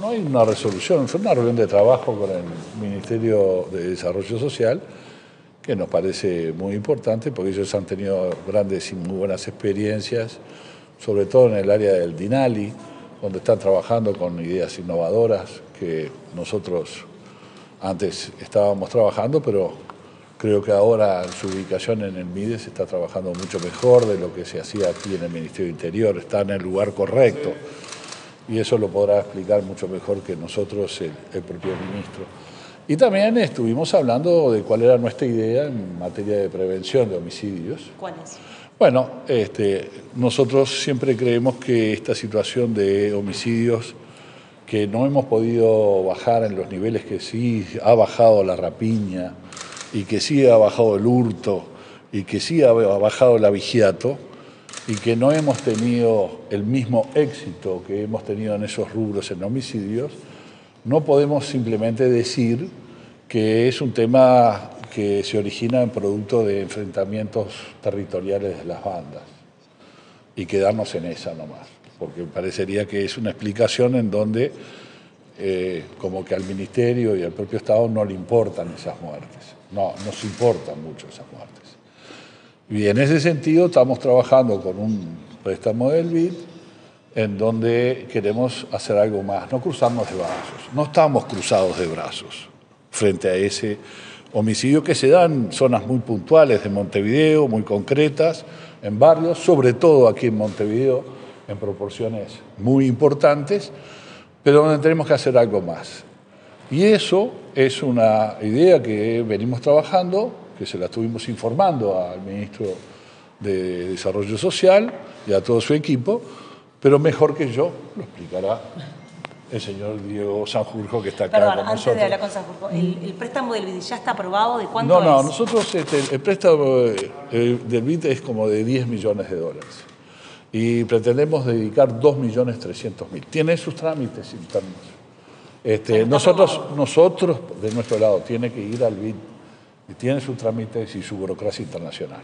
No hay una resolución, fue una reunión de trabajo con el Ministerio de Desarrollo Social que nos parece muy importante porque ellos han tenido grandes y muy buenas experiencias, sobre todo en el área del DINALI, donde están trabajando con ideas innovadoras que nosotros antes estábamos trabajando, pero creo que ahora su ubicación en el MIDE se está trabajando mucho mejor de lo que se hacía aquí en el Ministerio de Interior, está en el lugar correcto y eso lo podrá explicar mucho mejor que nosotros el, propio ministro. Y también estuvimos hablando de cuál era nuestra idea en materia de prevención de homicidios. ¿Cuál es? Bueno, este, nosotros siempre creemos que esta situación de homicidios que no hemos podido bajar en los niveles que sí ha bajado la rapiña y que sí ha bajado el hurto y que sí ha bajado el avigiato, y que no hemos tenido el mismo éxito que hemos tenido en esos rubros en homicidios, no podemos simplemente decir que es un tema que se origina en producto de enfrentamientos territoriales de las bandas y quedarnos en esa nomás, porque parecería que es una explicación en donde eh, como que al Ministerio y al propio Estado no le importan esas muertes, no nos importan mucho esas muertes. Y en ese sentido estamos trabajando con un préstamo del BID en donde queremos hacer algo más. No cruzamos de brazos, no estamos cruzados de brazos frente a ese homicidio que se da en zonas muy puntuales de Montevideo, muy concretas, en barrios, sobre todo aquí en Montevideo, en proporciones muy importantes, pero donde tenemos que hacer algo más. Y eso es una idea que venimos trabajando que se la estuvimos informando al ministro de Desarrollo Social y a todo su equipo, pero mejor que yo lo explicará el señor Diego Sanjurjo que está acá Perdón, con antes nosotros. de hablar con Sanjurjo, ¿el, préstamo del BID ya está aprobado? ¿De cuánto No, no, es? nosotros este, el préstamo eh, del BID es como de 10 millones de dólares y pretendemos dedicar 2 millones 300 mil. Tiene sus trámites internos. Este, nosotros, nosotros, de nuestro lado, tiene que ir al BID y tiene sus trámites y su burocracia internacional.